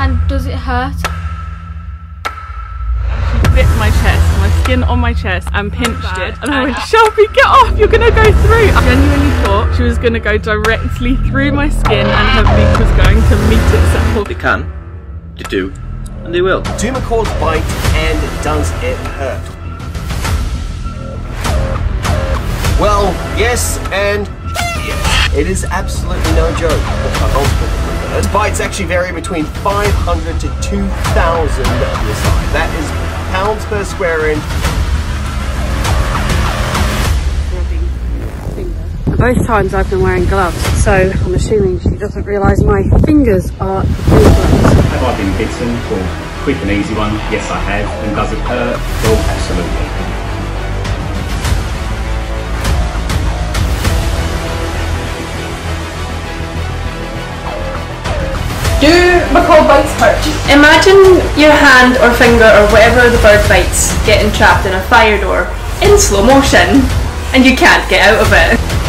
And does it hurt? She bit my chest, my skin on my chest, and pinched bad. it. And I went, Shelby, get off! You're gonna go through. I genuinely thought she was gonna go directly through my skin, and her beak was going to meet itself. They can, they do, and they will. Do macaws bite and does it hurt? Well, yes and yes. It is absolutely no joke. Its bites actually vary between 500 to 2,000 psi. That is pounds per square inch. Both times I've been wearing gloves, so I'm assuming she doesn't realise my fingers are the gloves. Have I been bitten for quick and easy one? Yes, I have. And does it hurt? Well, absolutely. Do macaw bites hurt? Imagine your hand or finger or whatever the bird bites getting trapped in a fire door in slow motion and you can't get out of it.